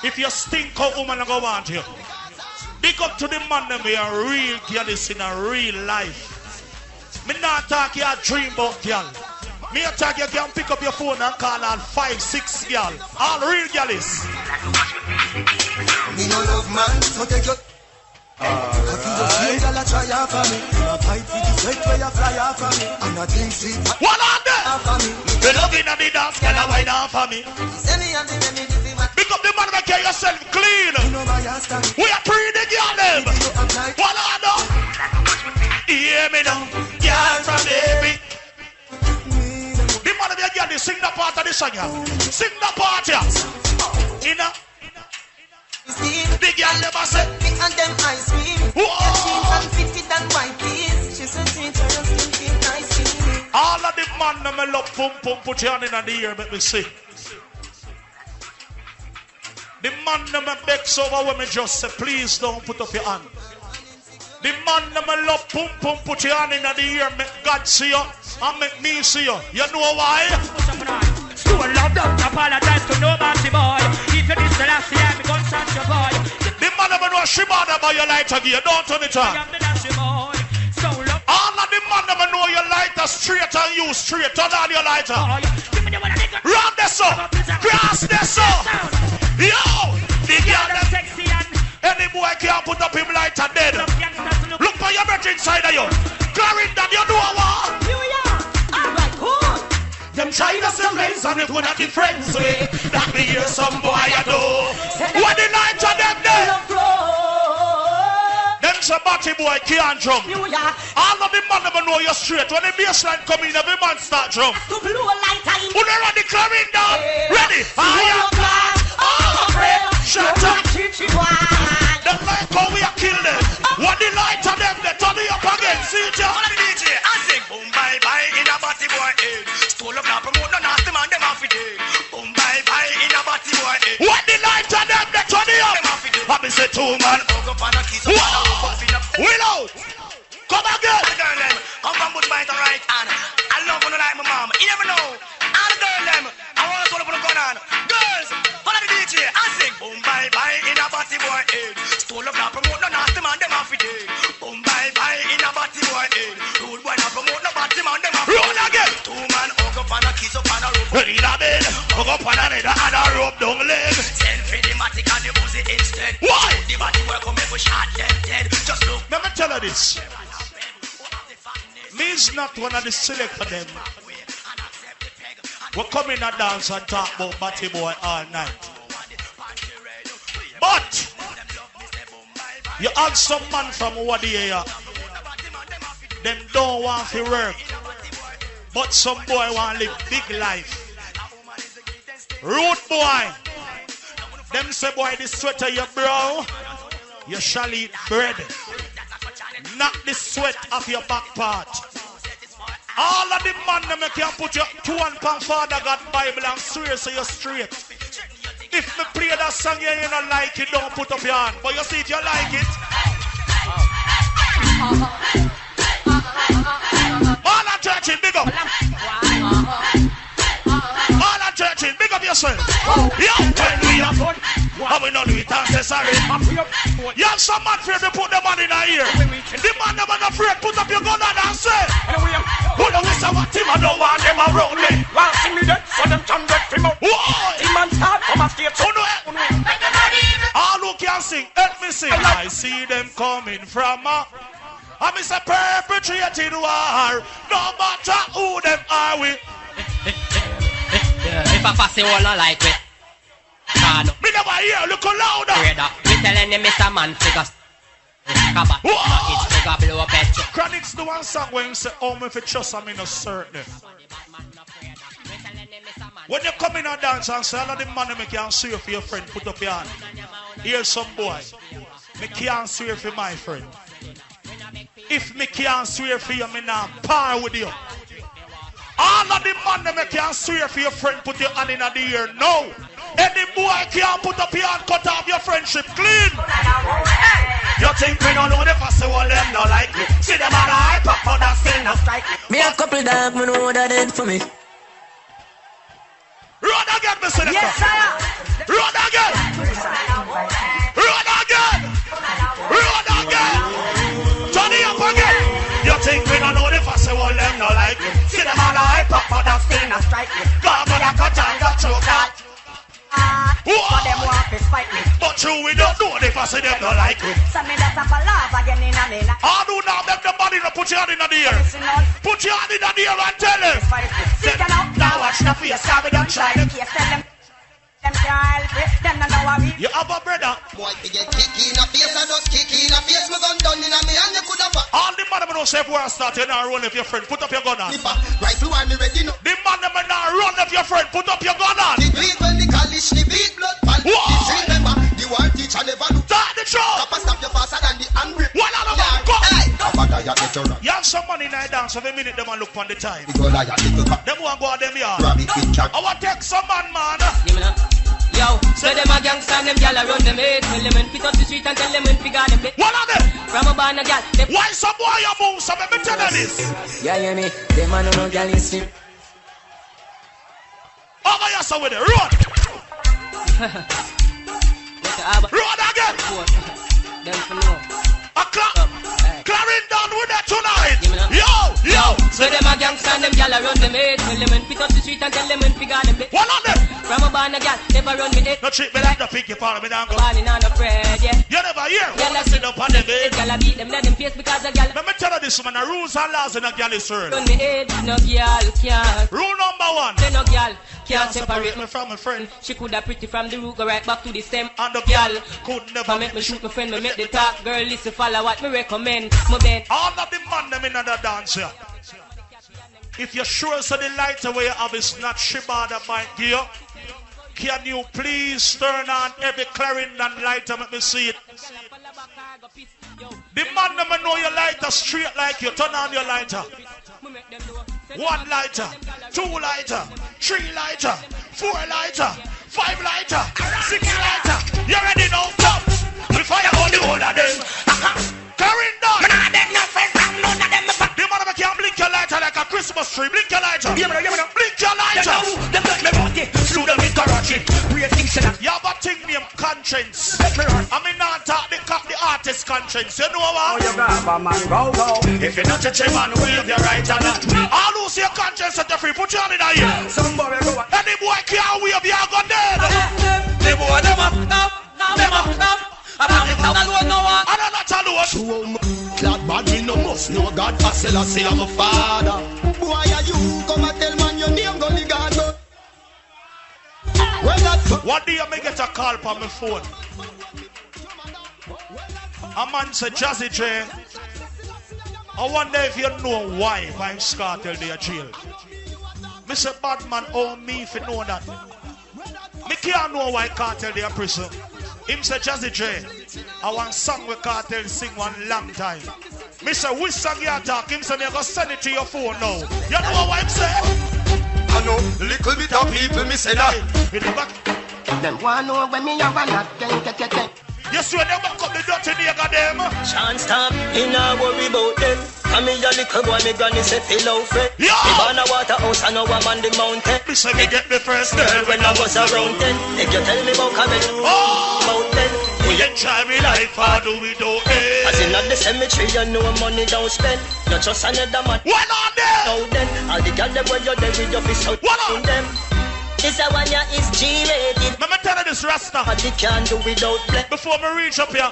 If you stink out woman I go want you. Big up to the man them we are real girls in a real life. Me not talk your dream about girl. Me a talk you can pick up your phone and call on five, six girl. All real girls. Me no love man, so take your. I feel the same girl a try off of me. I fight for the sweat where you fly off me. I drink sweet What on there? me. Love in the dance, girl, a wine off for me. Send me and the remedy for my. Pick up the man carry yourself clean. You know my ass time. We are pre the girl them. You What on there? Hear me now, girl from baby. They sing the part of the song, yeah. Sing the part, yeah. Inna, the girl never say. Me and them ice cream. Whoa. Jeans and fitted and white tees. She said, teacher, your skin feel nice. All of the man them me love pum pum put your hand in the ear, make me see. The man them begs over when me just say, please don't put up your hand. The man them me love pum pum put your hand in the ear, make God see you. and make me see you. You know why? Stone love don't apologize to nobody boy. If you diss the last year, me gun shot your boy. The man never know Shibana by your lighter gear. Don't turn it on. I am the nasty boy. So love. All of the man never know your lighter straight and you straight. Turn on your lighter. Run this up. Grass this up. Yo, the girl that sexy any boy can't put up him lighter dead. Look for your breath inside of you. Clarendon, you know what? Alright, cool. Them to some raise on it when I get friends with. That me hear some boy I do. What the light of them there? Them some boy can't drum. All of the man never know you're straight. When the bassline come in, every man start drum. To blow a light in. Who they ready Clarendon? Ready? I am Shut up. Them like how we are kill them. What the light of them? They turn it up again. Yeah? DJ, I sing boom bye bye in a batty boy head. Stole up now promote no nasty man them off it dead. Boom bye bye in a batty boy head. What the light of them? They turn it up. Be say two man. Hug up on a kiss up on a rope up in a Will out. Come again. All the girl them, come from my right hand. I love when I like my mom. You never know. The girl them, I want to put a gun on. Girls, follow the DJ. I sing boom bye bye in a batty boy head. Stole up now promote no nasty man them off dead. Boom bye bye in a batty boy head. Rude boy now promote no batty man them off Run again. Two man hug up on a kiss up on a rope. Ready in a bed. Hook up on another and a rope down leg. Send for the matic and the pussy instead. Why? The batty boy come we shot them dead. Just look. Let me tell you this. Me's not one of the select for them. We're coming a dance and talk about Batty Boy all night. But you had some man from Wadi here. Them don't want to work. But some boy want to live big life. Root boy. Them say boy the sweater your brow. You shall eat bread. Not the sweat of your back part. All of the man them you can put your two and pound father God Bible and swear so you're straight. If me play that song here you don't like it, don't put up your hand. But you see if you like it. All that church big up. All that church big up yourself. Yo, when we are good, how we not do it and. You have some man afraid to put the man in a ear. The man never not afraid put up your gun and say. Who the wish I want him, I don't want them around me. Want see me dead, so them can get him out. Whoa! The man start from a state. Who know it? All who can sing, help me sing. I see them coming from a. I'm a perpetrating war. No matter who them are we. If I pass it all not like it. Nah. Me never hear, look louder. Trader, we telling him Mr. Man figures. No it's figure blow up head. Chronixx the one song when you say, oh, me for trust, I'm in a certain. When you come in and dance and say, all of the money me can't swear for your friend, put up your hand. Here's some boy. Me can't swear for my friend. If me can't swear for you, me not par with you. All of the money me can't swear for your friend, put your hand in the ear. No. Any boy can't put up your hand, cut off your friendship clean. You think we don't know the first one, them not like me. See them all hype up, but that's still not strike me. Me a couple dog, me know that dead for me. Run again, Mr. Yes, sir. Run again. Run again. Run again. Turn it up again. You think we don't know the first one, them not like me. See them all hype up, but that's still not strike me. God, but I cut and got through that. Ah, but them want to fight me. But true, we don't know if I first them don't like me. So me that up a laugh again in a me. All do now make the body to put your hand in the air. Put your hand in the air and tell him. See them now, now watch the face, we don't try the case. Tell them, them can't help it. Them not know how we. You have a brother. Boy, you get kick in a face, I just kick in a face. Me gun done in a me and you could have All the man them know say if we are starting now run if your friend put up your gun on. Rifle one me ready no. The man them now run if your friend put up your gun on. The bleed when the college the beat blood pan. The three member, the war teacher never look. That the truth. Copper stop you faster than the angry. One out of one, go. Hey, Copper die at the run. You have some money in that dance every minute them and look on the time. The girl I got little cock. Them want go out them yard. Rabbit with cat. I want take some man man. Give me that. Yo, so them a gangsta and them gyal a run them head. Tell them when fit up the street and tell them when figure them bit. One of them. From a barn a gyal. Why some boy you move? So let me tell you this. Yeah, hear me? Them a no no gal in sleep. Over here, so with it. Run. (laughs) Run again. Them for know. A clock. Clarendon with that tonight. Yo, yo. So them a gangsta and them gyal a run them head. Tell them when fit up the street and tell them when figure them. One of them. From a barn a gyal, never run me head. No treat me like the pinky part of me down. Balling on the bread, yeah. You never hear. Gyal a Sit up on the bed. Gyal a beat them let them face because a gyal Let me tell you this, man. The rules and laws in a gal is certain. run me head. No gyal can't. Rule number one. Say no gyal Can't separate me from my friend. She coulda pretty from the root, go right back to the stem. And the Gyal could never make me shoot my friend, me make the talk. Girl, listen, follow what me recommend. My bed. All of the man them in the dance here. If you're sure so the lighter where you have is not Shiba that might give you, can you please turn on every Clarendon lighter? Let me see it. The man them know your lighter straight like you. Turn on your lighter. One lighter, two lighter, three lighter, four lighter, five lighter, six lighter. You ready now? Come. We fire (laughs) on the whole of them. Clarendon. The man them can't blink your lighter like a Christmas tree. Blink your lighter. Blink your lighter. Them let me it. Slew them in Karachi. Rating said that. You have a thing named conscience. I mean, not talk the, the artist conscience. You know what? Oh, you grab a man, go, go. If you're not a check man, wave your right hand at me. All who see your conscience set you free. Put your hand in here. Some boy go. Any boy can't wave you go dead. The boy them up, up, them up, up. I'm not alone, no one. I don't not alone. Bad me no must know God I say I say I'm a father Boy are you come and tell man your name go the God Well that One day I may get a call from my phone. A man said, Jazzy J, I wonder if you know why Vybz Kartel they are jail. Me say, bad man, oh me if you know that. Me can't know why Kartel they are prison. Him say, Jazzy J, I want song with Kartel sing one long time. Me say, which song you talk? Him say, me go send it to your phone now. You know what I'm say? I know little bit of people me say that In the back. Them want know when me have a knock, You swear they back up the dirty nigga them? Can't stop, he not worry about them. And me a little boy, me granny say feel out fret. Yo! Me born a water house and now I'm on the mountain. Me say me get the first Girl, when I was around ten, if you tell me about coming, Oh! about ten. We enjoy me life, how do we do it? As in at the cemetery, you know money don't spend. Not just another man. What on there? Now then, all the girls them where you're there with your fist out What on? them. This a one ya is G-rated. Let me tell you this, Rasta. But you can't do without play. Before me reach up here,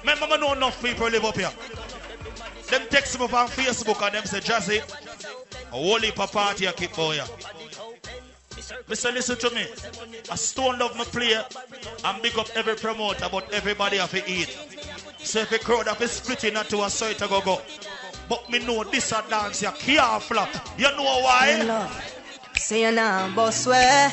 remember me know enough people live up here. Them text me on Facebook and them say, Jazzy, a whole heap of party I keep for you. Mister, listen to me. A stone love me play and big up every promoter, but everybody have to eat. So if a crowd have to split in to a side to go go. But me know this a dance you can't flop. You know why? Say you now, boss way.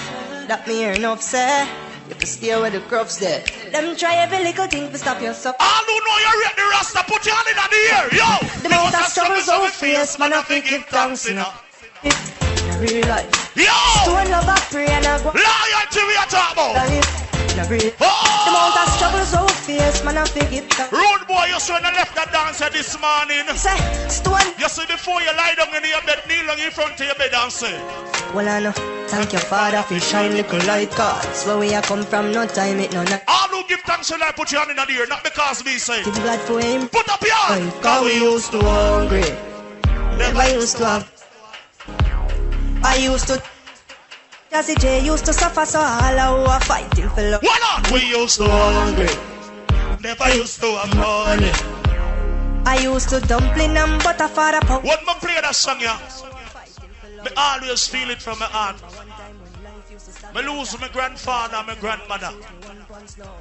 That me hear enough say. You can stay where the crops there. Them try every little thing to stop yourself. All who know you rate the Rasta, put your hand in the air, yo. The most of struggles out face, man, I think give thanks, know. In real life. Yo! Stone love a pray and I go. Loyalty we are talking about. A Oh! The amount of struggles out face, man, I give thanks. Rude boy, you when I left the dancer this morning. Say, stone. You see before you lie down in your bed, kneel down in front of your bed and say, Well, I know. Thank your father for shine little light cards. Where we are come from, no time it no night. All who give thanks to life, put your hand in the air, not because me say. Give blood for him. Put up your hand. Cause we used to hungry. Never used to have. I used to. Jazzy J used to suffer, so all who are fighting for love. What on? We used to hungry. Never used to have money. I used to dumpling and butter for the pound. When me play that song, yeah, me always feel it from my heart. Me lose my grandfather and my grandmother.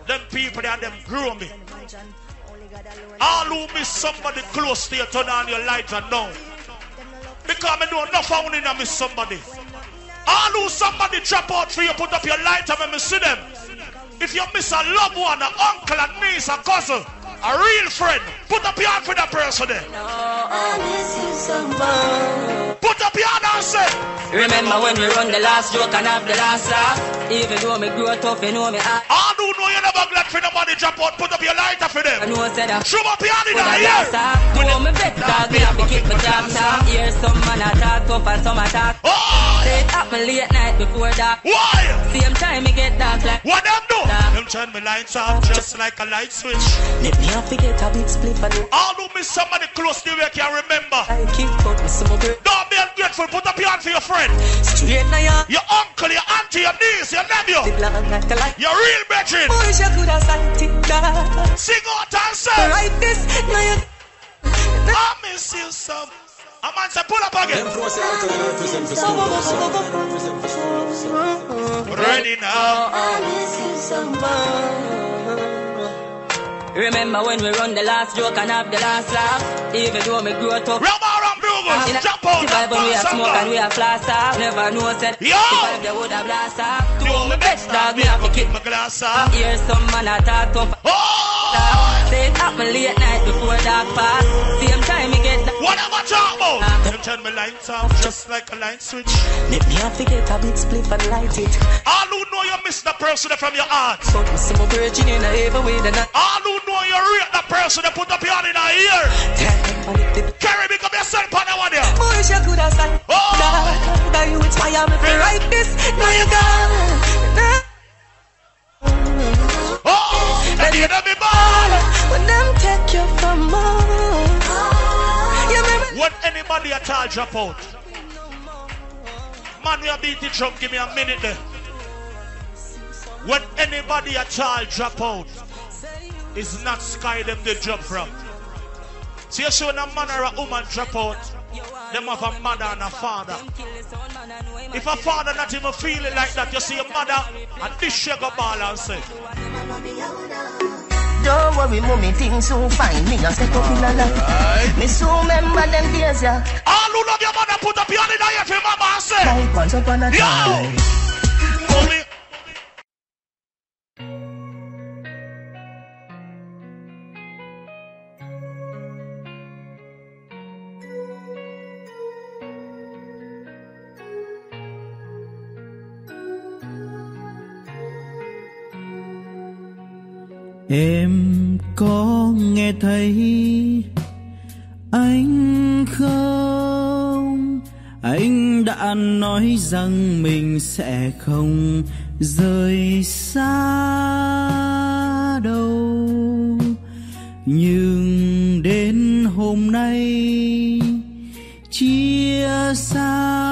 Them people there, them grew me. All who miss somebody close to you, turn on your light and now. Because me know enough found in miss somebody. All who somebody drop out for you, put up your light and me see them. If you miss a loved one, an uncle, a niece, a cousin, a real friend, put up your hand for that person there. no i miss you somebody Put up your hand and say, Remember when we run the last joke and have the last laugh? Even though me grow tough, you know me hard. All who know you never glad for nobody drop out, put up your lighter for them. I know said that. Show up your hand in the air. Do me bet dog, me have to kick my jam top. Hear some man attack tough and some attack. Oh! Say it up me late night before dark. Why? Same time me get dark like. What them do? Them turn me lights off just like a light switch. Let me have to get a big split for them. All who miss somebody close to you can remember. I keep up with some. Don't be ungrateful. Put up your hand for your friend. Straight now. Your uncle, your auntie, your niece, your nephew. Like a light. Your real you down. Sing out and you. I miss you so. A man say pull up again. Ready now. Remember when we run the last joke and have the last laugh? Even though me grow tough. Rubber and Brugel, In a- jump out survive when we are smoke and we are flash off. Never know said. Yo! Survive they would have blast off. Do me best dog, me have to kick my glass off. Hear some man attack tough. Oh! Say it up me late night before dark pass. Same time me get that. What am I talking about? Them turn me lights off just like a light switch. Let me have to get a big split and light it. All who know you miss the person from your heart. But my virgin in a every way the night. All who know you rate the person that put up your hand in a ear. Carry me come yourself on that one here. Boys, you could have signed Oh! Now you inspire me to write this. Now you gone. Oh! That you know me ball. When them take you from us. When anybody at all drop out. Man, we are beating drum. Give me a minute there. When anybody at all drop out, it's not sky them they drop from. See, so when a man or a woman drop out, them have a mother and a father. If a father not even feeling like that, you see a mother and this sugar ball and say, Don't worry, mommy, things so fine. Me a step up in a life. Me so remember them days, yeah. All who love your mother, put up your hand in the air for your mama I say. Like once upon a Yo! time. Mommy. Nghe thấy anh không? Anh đã nói rằng mình sẽ không rời xa đâu. Nhưng đến hôm nay, chia xa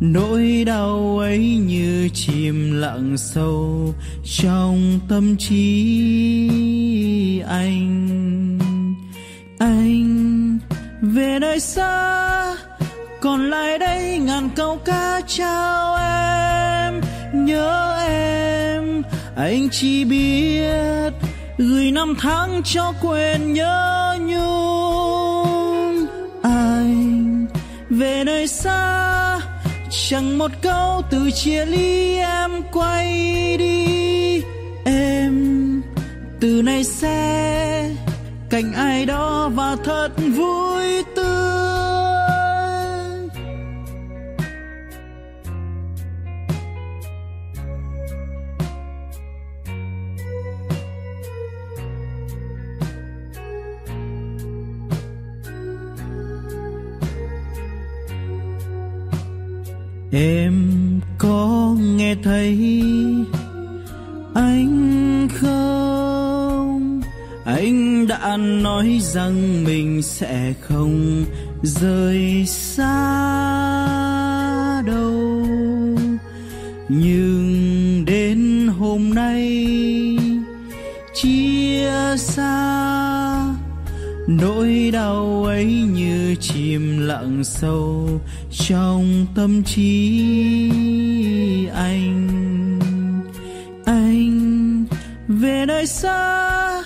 nỗi đau ấy như chìm lặng sâu trong tâm trí anh. Anh về nơi xa, còn lại đây ngàn câu ca chào em. Nhớ em, anh chỉ biết gửi năm tháng cho quên nhớ nhung. Anh về nơi xa chẳng một câu từ chia ly em quay đi. Em, từ nay sẽ cạnh ai đó và thật vui tươi. Em có nghe thấy anh không? Anh đã nói rằng mình sẽ không rời xa đâu. Nhưng đến hôm nay, chia xa, nỗi đau ấy như chìm lặng sâu trong tâm trí anh. Anh về nơi xa,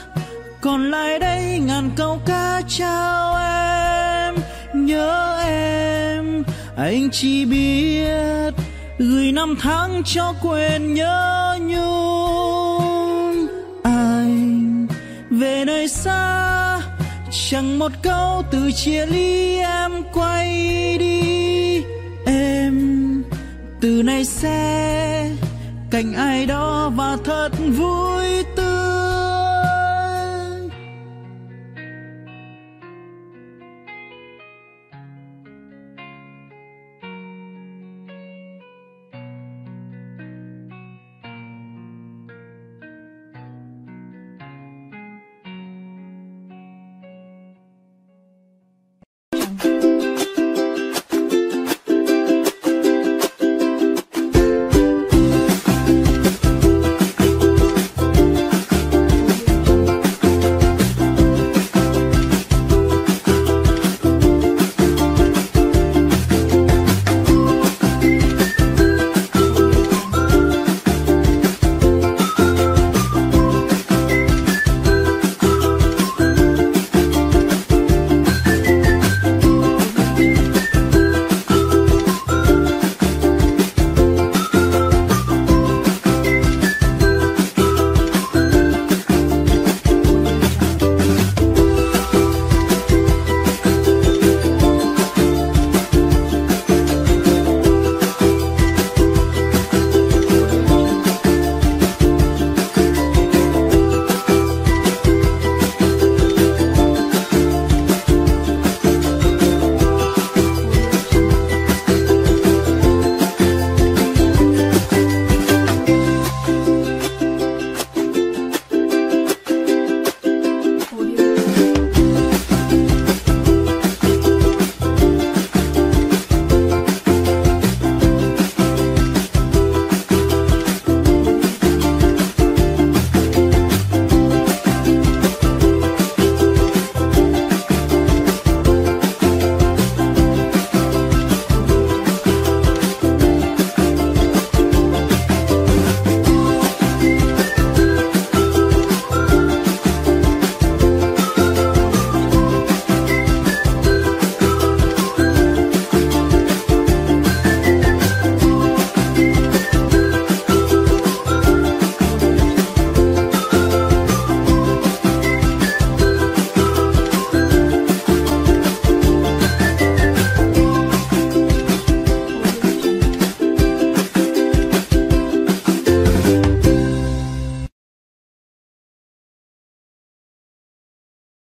còn lại đây ngàn câu ca chào em. Nhớ em, anh chỉ biết gửi năm tháng cho quên nhớ nhung. Anh về nơi xa, chẳng một câu từ chia ly em quay đi từ nay sẽ cạnh ai đó và thật vui.